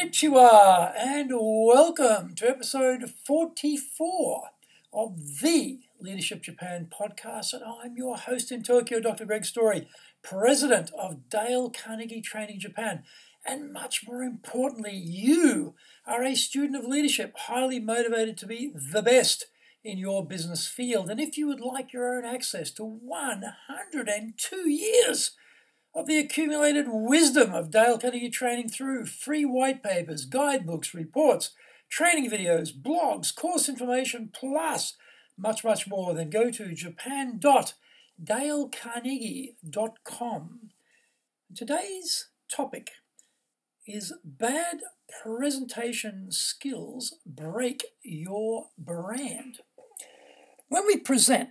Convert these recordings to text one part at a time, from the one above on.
Konnichiwa and welcome to episode 44 of the Leadership Japan podcast. And I'm your host in Tokyo, Dr. Greg Story, president of Dale Carnegie Training Japan. And much more importantly, you are a student of leadership, highly motivated to be the best in your business field. And if you would like your own access to 102 years of the accumulated wisdom of Dale Carnegie training through free white papers, guidebooks, reports, training videos, blogs, course information, plus much, much more, then go to japan.dalecarnegie.com. Today's topic is bad presentation skills break your brand. When we present,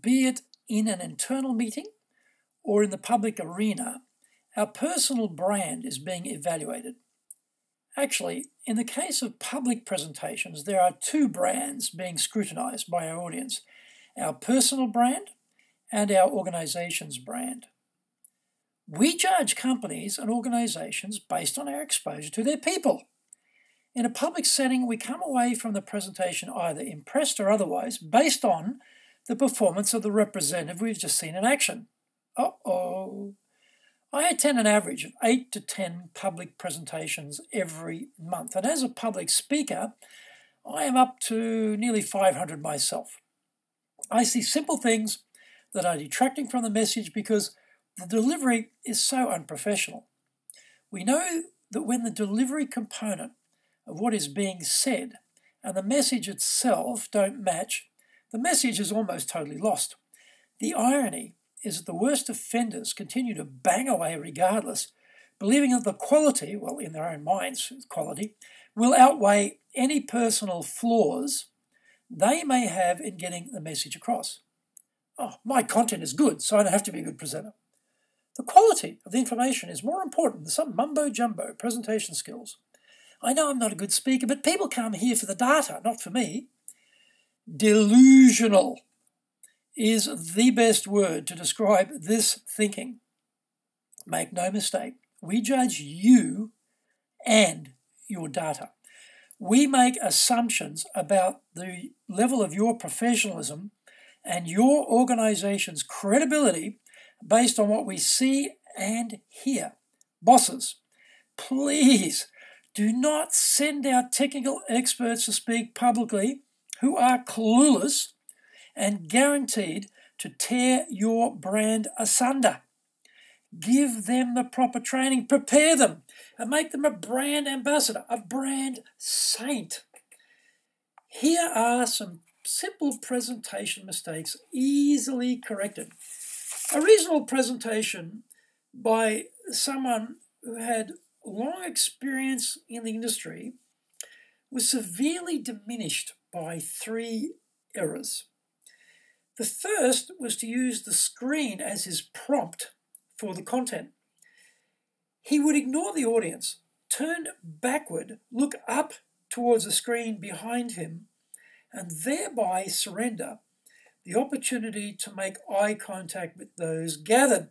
be it in an internal meeting or in the public arena, our personal brand is being evaluated. Actually, in the case of public presentations, there are two brands being scrutinized by our audience our personal brand and our organization's brand. We judge companies and organizations based on our exposure to their people. In a public setting, we come away from the presentation either impressed or otherwise based on the performance of the representative we've just seen in action. Uh oh. I attend an average of 8 to 10 public presentations every month, and as a public speaker, I am up to nearly 500 myself. I see simple things that are detracting from the message because the delivery is so unprofessional. We know that when the delivery component of what is being said and the message itself don't match, the message is almost totally lost. The irony is that the worst offenders continue to bang away regardless, believing that the quality, well, in their own minds, quality, will outweigh any personal flaws they may have in getting the message across. Oh, my content is good, so I don't have to be a good presenter. The quality of the information is more important than some mumbo jumbo presentation skills. I know I'm not a good speaker, but people come here for the data, not for me. Delusional is the best word to describe this thinking. Make no mistake, we judge you and your data. We make assumptions about the level of your professionalism and your organization's credibility based on what we see and hear. Bosses, please do not send out technical experts to speak publicly who are clueless and guaranteed to tear your brand asunder. Give them the proper training, prepare them, and make them a brand ambassador, a brand saint. Here are some simple presentation mistakes easily corrected. A reasonable presentation by someone who had long experience in the industry was severely diminished by three errors. The first was to use the screen as his prompt for the content. He would ignore the audience, turn backward, look up towards the screen behind him, and thereby surrender the opportunity to make eye contact with those gathered.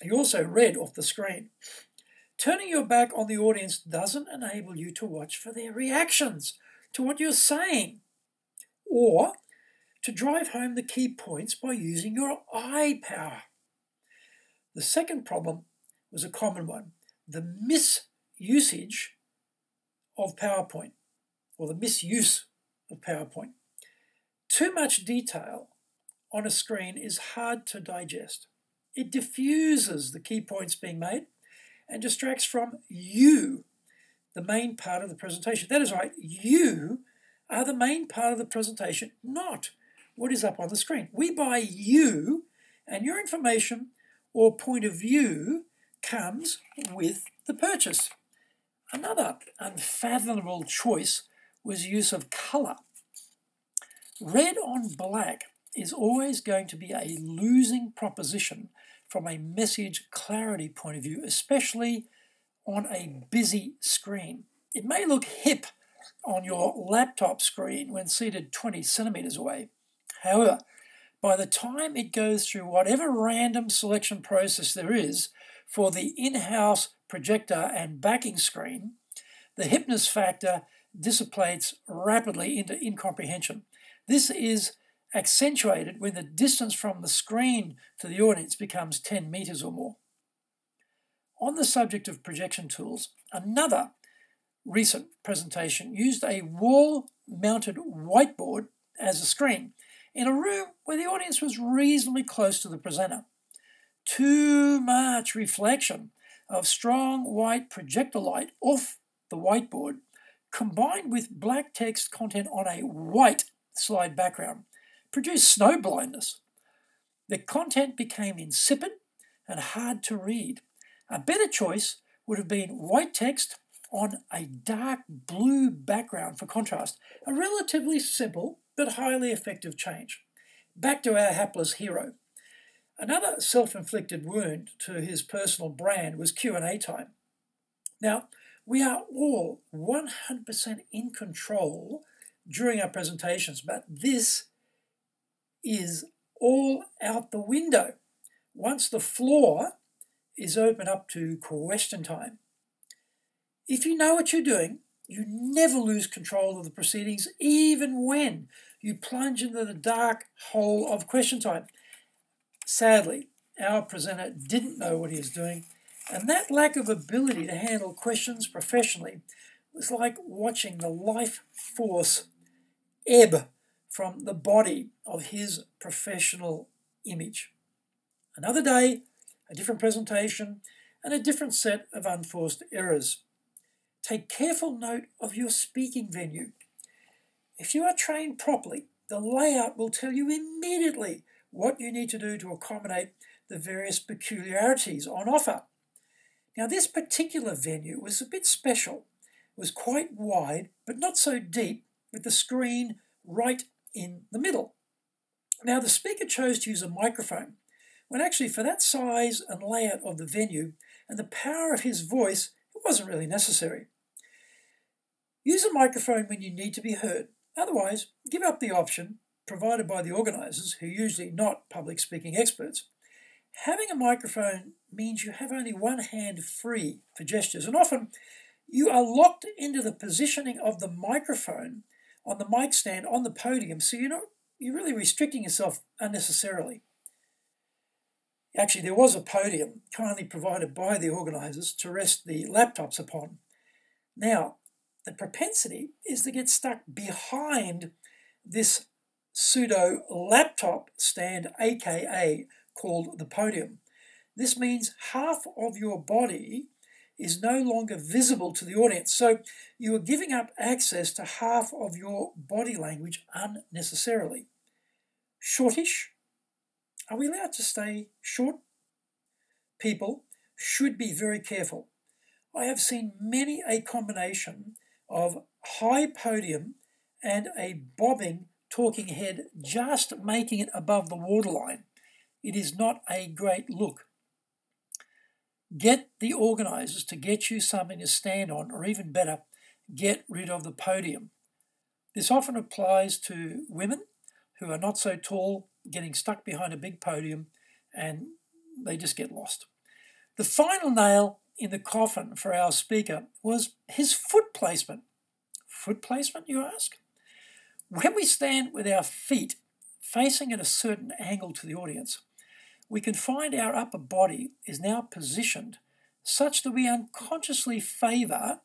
He also read off the screen. Turning your back on the audience doesn't enable you to watch for their reactions to what you're saying. Or to drive home the key points by using your eye power. The second problem was a common one the misusage of PowerPoint, or the misuse of PowerPoint. Too much detail on a screen is hard to digest. It diffuses the key points being made and distracts from you, the main part of the presentation. That is right, you are the main part of the presentation, not what is up on the screen. We buy you, and your information or point of view comes with the purchase. Another unfathomable choice was use of colour. Red on black is always going to be a losing proposition from a message clarity point of view, especially on a busy screen. It may look hip on your laptop screen when seated 20 centimetres away, However, by the time it goes through whatever random selection process there is for the in house projector and backing screen, the hypnus factor dissipates rapidly into incomprehension. This is accentuated when the distance from the screen to the audience becomes 10 meters or more. On the subject of projection tools, another recent presentation used a wall mounted whiteboard as a screen in a room where the audience was reasonably close to the presenter. Too much reflection of strong white projector light off the whiteboard combined with black text content on a white slide background produced snow blindness. The content became insipid and hard to read. A better choice would have been white text on a dark blue background for contrast, a relatively simple but highly effective change. Back to our hapless hero. Another self-inflicted wound to his personal brand was Q&A time. Now, we are all 100% in control during our presentations, but this is all out the window once the floor is open up to question time. If you know what you're doing, you never lose control of the proceedings, even when you plunge into the dark hole of question time. Sadly, our presenter didn't know what he was doing, and that lack of ability to handle questions professionally was like watching the life force ebb from the body of his professional image. Another day, a different presentation, and a different set of unforced errors. Take careful note of your speaking venue. If you are trained properly, the layout will tell you immediately what you need to do to accommodate the various peculiarities on offer. Now, this particular venue was a bit special. It was quite wide, but not so deep, with the screen right in the middle. Now, the speaker chose to use a microphone, when actually, for that size and layout of the venue and the power of his voice, it wasn't really necessary. Use a microphone when you need to be heard. Otherwise, give up the option provided by the organisers, who are usually not public speaking experts. Having a microphone means you have only one hand free for gestures, and often you are locked into the positioning of the microphone on the mic stand on the podium, so you're not you're really restricting yourself unnecessarily. Actually, there was a podium kindly provided by the organisers to rest the laptops upon. Now, the propensity is to get stuck behind this pseudo laptop stand, aka called the podium. This means half of your body is no longer visible to the audience. So you are giving up access to half of your body language unnecessarily. Shortish? Are we allowed to stay short? People should be very careful. I have seen many a combination of high podium and a bobbing talking head just making it above the waterline. It is not a great look. Get the organisers to get you something to stand on, or even better, get rid of the podium. This often applies to women who are not so tall, getting stuck behind a big podium, and they just get lost. The final nail in the coffin for our speaker was his foot placement. Foot placement, you ask? When we stand with our feet facing at a certain angle to the audience, we can find our upper body is now positioned such that we unconsciously favour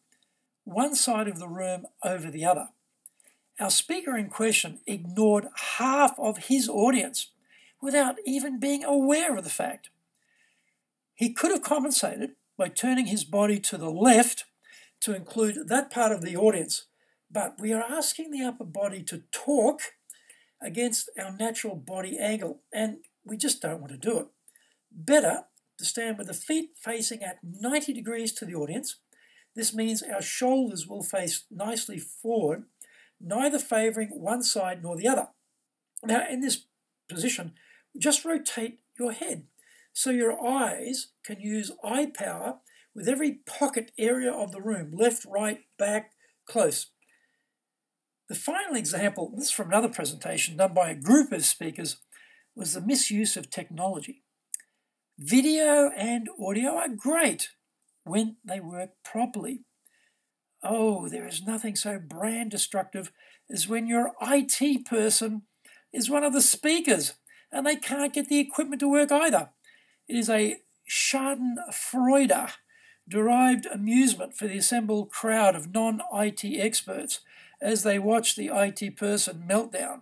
one side of the room over the other. Our speaker in question ignored half of his audience without even being aware of the fact. He could have compensated by turning his body to the left to include that part of the audience, but we are asking the upper body to talk against our natural body angle, and we just don't want to do it. Better to stand with the feet facing at 90 degrees to the audience. This means our shoulders will face nicely forward, neither favouring one side nor the other. Now, in this position, just rotate your head so your eyes can use eye power with every pocket area of the room left, right, back, close. The final example, this is from another presentation done by a group of speakers, was the misuse of technology. Video and audio are great when they work properly. Oh, there is nothing so brand destructive as when your IT person is one of the speakers and they can't get the equipment to work either. It is a Schadenfreude derived amusement for the assembled crowd of non IT experts as they watch the IT person meltdown.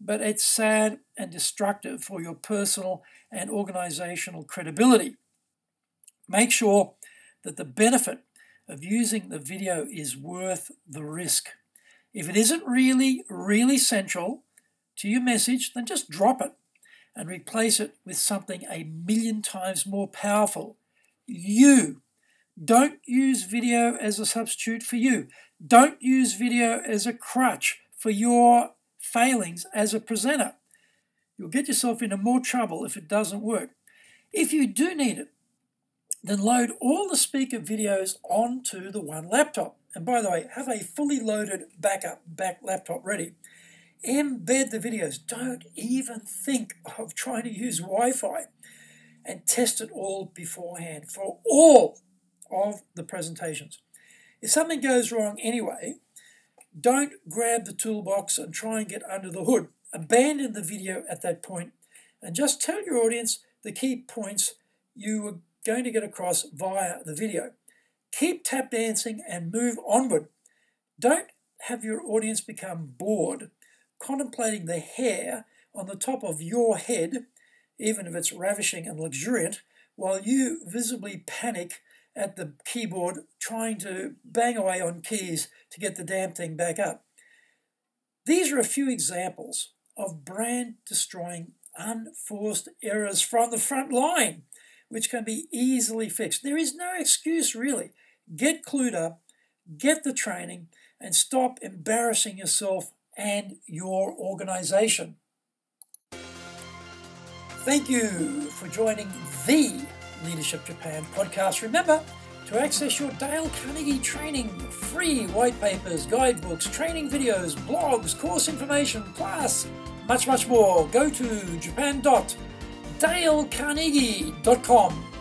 But it's sad and destructive for your personal and organizational credibility. Make sure that the benefit of using the video is worth the risk. If it isn't really, really central to your message, then just drop it and replace it with something a million times more powerful. You. Don't use video as a substitute for you. Don't use video as a crutch for your failings as a presenter. You'll get yourself into more trouble if it doesn't work. If you do need it, then load all the speaker videos onto the one laptop. And by the way, have a fully loaded backup back laptop ready. Embed the videos. Don't even think of trying to use Wi Fi and test it all beforehand for all of the presentations. If something goes wrong anyway, don't grab the toolbox and try and get under the hood. Abandon the video at that point and just tell your audience the key points you were going to get across via the video. Keep tap dancing and move onward. Don't have your audience become bored contemplating the hair on the top of your head, even if it's ravishing and luxuriant, while you visibly panic at the keyboard trying to bang away on keys to get the damn thing back up. These are a few examples of brand destroying unforced errors from the front line which can be easily fixed. There is no excuse, really. Get clued up, get the training, and stop embarrassing yourself and your organization. Thank you for joining the Leadership Japan podcast. Remember, to access your Dale Carnegie training, free white papers, guidebooks, training videos, blogs, course information, plus much, much more, go to japan.com dalecarnegie.com.